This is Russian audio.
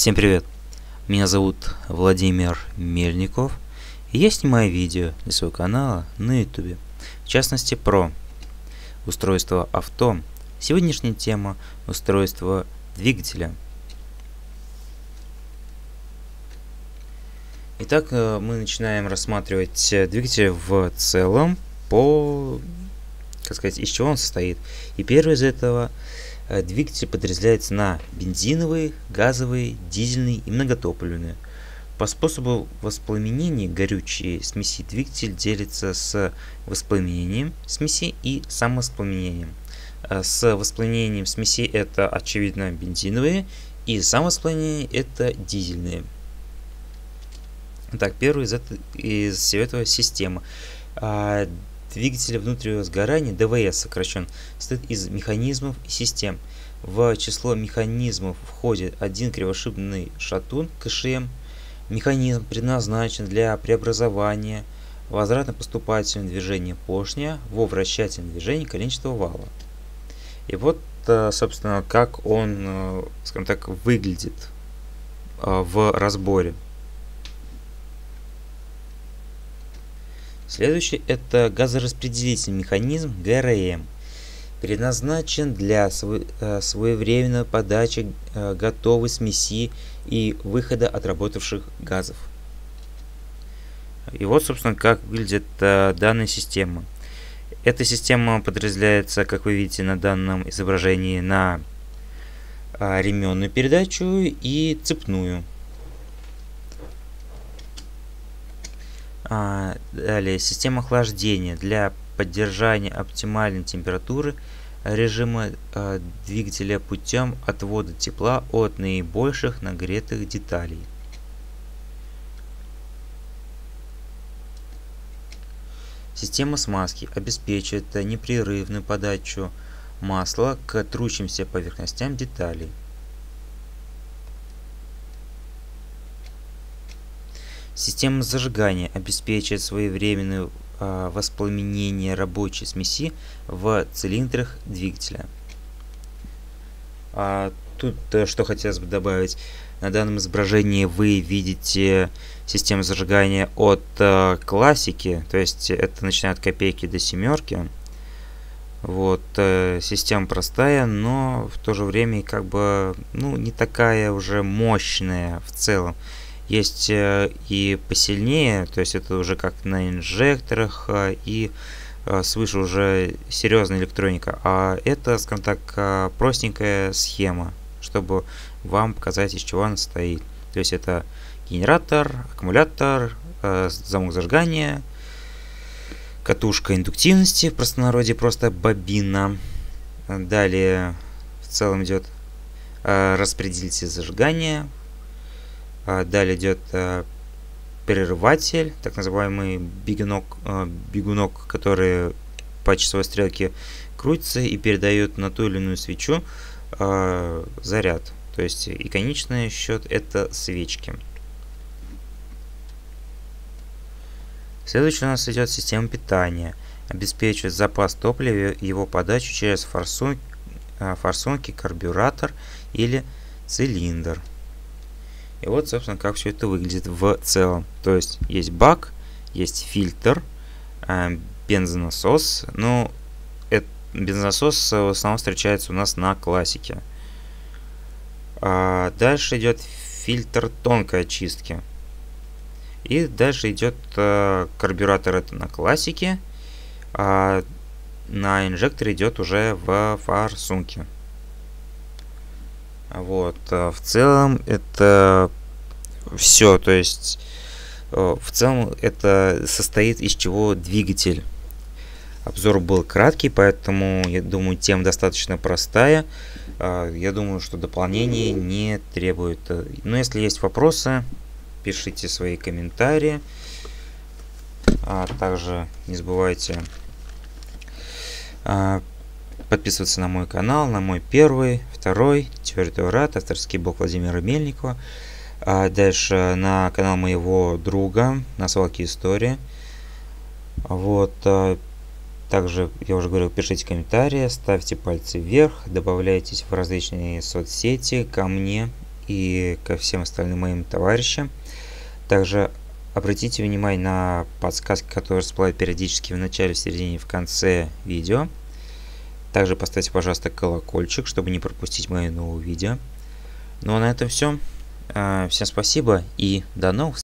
Всем привет! Меня зовут Владимир Мельников, и я снимаю видео для своего канала на YouTube, в частности про устройство авто. Сегодняшняя тема – устройство двигателя. Итак, э, мы начинаем рассматривать двигатель в целом по, как сказать, из чего он состоит. И первый из этого – Э, двигатель подразделяется на бензиновый, газовый, дизельный и многотопливный. По способу воспламенения горючей смеси двигатель делится с воспламенением смеси и самовоспламенением. Э, с воспламенением смеси это очевидно бензиновые и самовоспламенение это дизельные. Так, первый из, это, из всего этого система. Двигатель внутреннего сгорания, ДВС сокращен, состоит из механизмов и систем. В число механизмов входит один кривошипный шатун КШМ. Механизм предназначен для преобразования возвратно-поступательного движения поршня во вращательное движение коленчатого вала. И вот, э, собственно, как он, э, скажем так, выглядит э, в разборе. Следующий это газораспределительный механизм ГРМ. Предназначен для э, своевременной подачи э, готовой смеси и выхода отработавших газов. И вот, собственно, как выглядит э, данная система. Эта система подразделяется, как вы видите на данном изображении, на ременную передачу и цепную. А, далее, система охлаждения для поддержания оптимальной температуры режима а, двигателя путем отвода тепла от наибольших нагретых деталей. Система смазки обеспечивает непрерывную подачу масла к трущимся поверхностям деталей. Система зажигания обеспечивает своевременное э, воспламенение рабочей смеси в цилиндрах двигателя. А тут э, что хотелось бы добавить. На данном изображении вы видите систему зажигания от э, классики, то есть это начинает от копейки до семерки. Вот, э, система простая, но в то же время как бы, ну, не такая уже мощная в целом. Есть э, и посильнее, то есть это уже как на инжекторах э, и э, свыше уже серьезная электроника. А это, скажем так, простенькая схема, чтобы вам показать, из чего она состоит. То есть это генератор, аккумулятор, замок зажигания, катушка индуктивности, в простонародье просто бобина. Далее в целом идет распределитель зажигания, далее идет а, прерыватель, так называемый бегунок, а, бегунок, который по часовой стрелке крутится и передает на ту или иную свечу заряд. То есть и конечный счет это свечки. Следующий у нас идет система питания. Обеспечивает запас топлива и его подачу через форсунки, форсунки, карбюратор или цилиндр. И вот, собственно, как все это выглядит в целом. То есть есть бак, есть фильтр, э, бензонасос. Ну, это, бензонасос в основном встречается у нас на классике. А дальше идет фильтр тонкой очистки. И дальше идет э, карбюратор это на классике, а на инжектор идет уже в форсунке. Вот, э, в целом это все, то есть э, в целом это состоит из чего двигатель. Обзор был краткий, поэтому я думаю тема достаточно простая. Э, я думаю, что дополнение не требует. Но если есть вопросы, пишите свои комментарии. А также не забывайте подписываться на мой канал, на мой первый, второй, теория Теорат, авторский блог Владимира Мельникова. А дальше на канал моего друга, на свалке истории. Вот. А, также, я уже говорил, пишите комментарии, ставьте пальцы вверх, добавляйтесь в различные соцсети ко мне и ко всем остальным моим товарищам. Также обратите внимание на подсказки, которые всплывают периодически в начале, в середине и в конце видео. Также поставьте, пожалуйста, колокольчик, чтобы не пропустить мои новые видео. Ну а на этом все. А, всем спасибо и до новых встреч.